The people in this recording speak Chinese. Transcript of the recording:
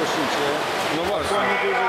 就是一些，你们把关于。